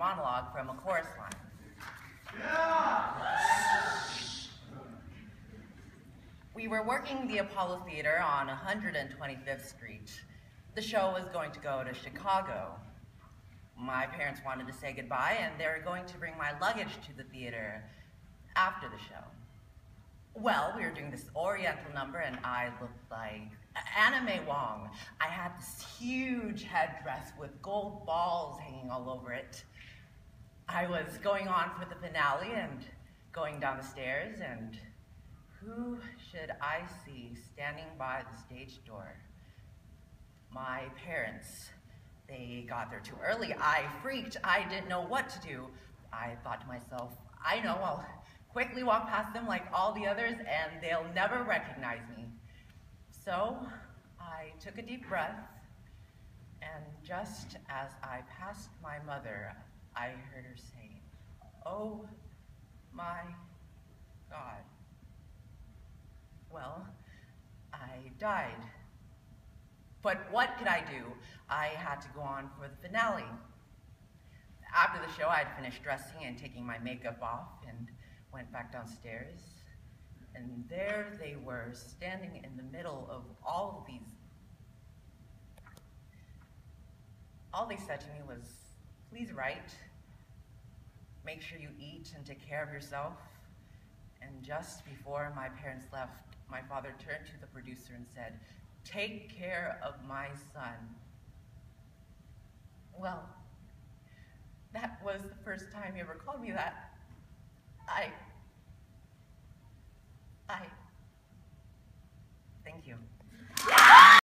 monologue from a chorus line. We were working the Apollo Theater on 125th Street. The show was going to go to Chicago. My parents wanted to say goodbye, and they were going to bring my luggage to the theater after the show. Well, we were doing this oriental number, and I looked like Anna May Wong. I had this huge headdress with gold balls hanging all over it. I was going on for the finale and going down the stairs, and who should I see standing by the stage door? My parents. They got there too early. I freaked. I didn't know what to do. I thought to myself, I know, I'll quickly walk past them like all the others and they'll never recognize me. So I took a deep breath and just as I passed my mother, I heard her say, Oh my God. Well, I died. But what could I do? I had to go on for the finale. After the show, I'd finished dressing and taking my makeup off and went back downstairs. And there they were, standing in the middle of all of these. All they said to me was, please write, make sure you eat and take care of yourself. And just before my parents left, my father turned to the producer and said, take care of my son. Well, that was the first time he ever called me that. I, I, thank you.